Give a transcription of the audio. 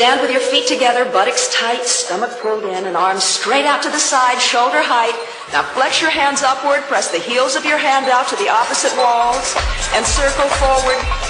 Stand with your feet together, buttocks tight, stomach pulled in, and arms straight out to the side, shoulder height. Now flex your hands upward, press the heels of your hand out to the opposite walls, and circle forward